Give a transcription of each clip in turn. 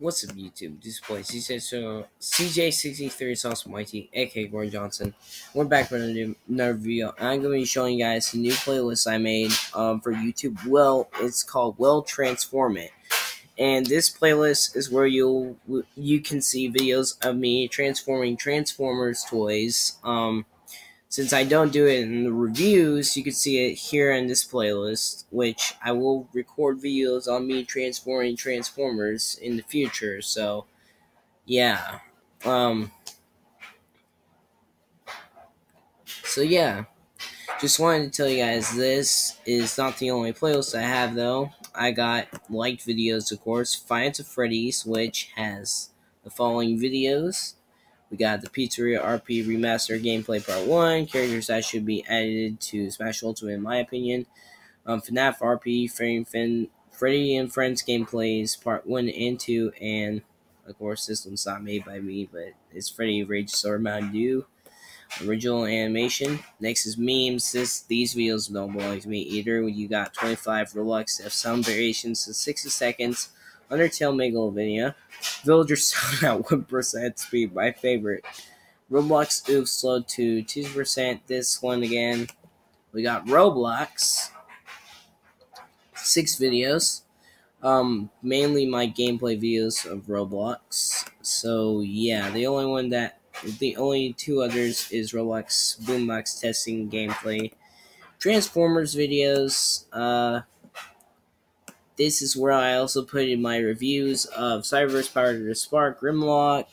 What's up, YouTube? This boy CJ so CJ63 Sauce Mighty, aka Gordon Johnson. We're back with another, video. I'm going to be showing you guys a new playlist I made um, for YouTube. Well, it's called Well Transform It, and this playlist is where you you can see videos of me transforming Transformers toys. Um, since I don't do it in the reviews, you can see it here in this playlist, which I will record videos on me transforming Transformers in the future. So, yeah. Um. So, yeah. Just wanted to tell you guys this is not the only playlist I have, though. I got liked videos, of course. At Freddy's, which has the following videos we got the Pizzeria RP Remaster Gameplay Part 1, characters that should be added to Smash Ultimate in my opinion. Um, FNAF RP, Freddy, Freddy and Friends Gameplays Part 1 and 2, and of course this one's not made by me, but it's Freddy Rage Sword Mountain Dew. Original animation. Next is memes. This these videos don't belong to me either. You got 25 Robux have some variations to 60 seconds Undertale Megalovania, Villager Sound at 1% speed, my favorite. Roblox Oof slowed to 2%. This one again. We got Roblox. Six videos. Um, mainly my gameplay videos of Roblox. So yeah, the only one that the only two others is Roblox Boombox testing gameplay. Transformers videos, uh this is where I also put in my reviews of Cyberverse Power to the Spark, Grimlock,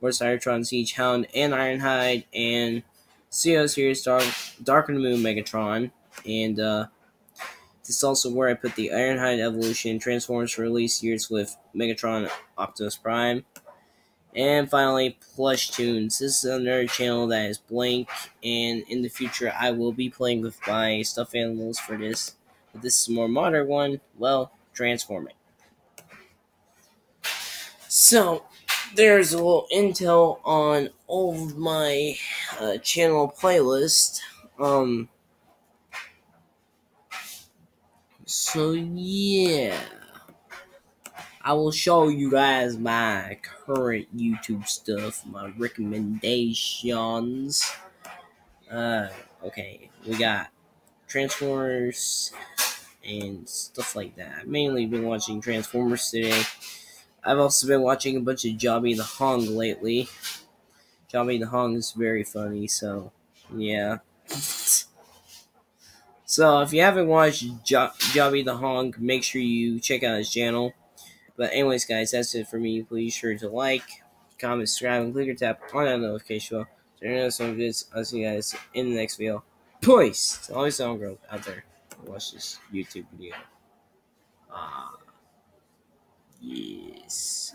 or Cybertron Siege Hound, and Ironhide, and CO Series Dark, Dark of the Moon Megatron. And uh, this is also where I put the Ironhide Evolution Transformers release years with Megatron Optimus Prime. And finally, Plush Tunes. This is another channel that is blank, and in the future, I will be playing with my stuffed animals for this. But this is a more modern one. Well, transforming. So, there's a little intel on all of my uh, channel playlist. Um, so yeah, I will show you guys my current YouTube stuff, my recommendations. Uh, okay, we got Transformers and stuff like that. I've mainly been watching Transformers today. I've also been watching a bunch of Jobby the Hong lately. Jobby the Hong is very funny, so yeah. so if you haven't watched jo- Jobby the Hong, make sure you check out his channel. But anyways, guys, that's it for me. Please sure to like, comment, subscribe, and click or tap on that notification bell. So you know some. I'll see you guys in the next video. Peace! Always sound girl out there watch this YouTube video. Uh, yes.